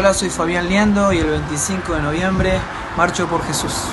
Hola, soy Fabián Liendo y el 25 de noviembre marcho por Jesús.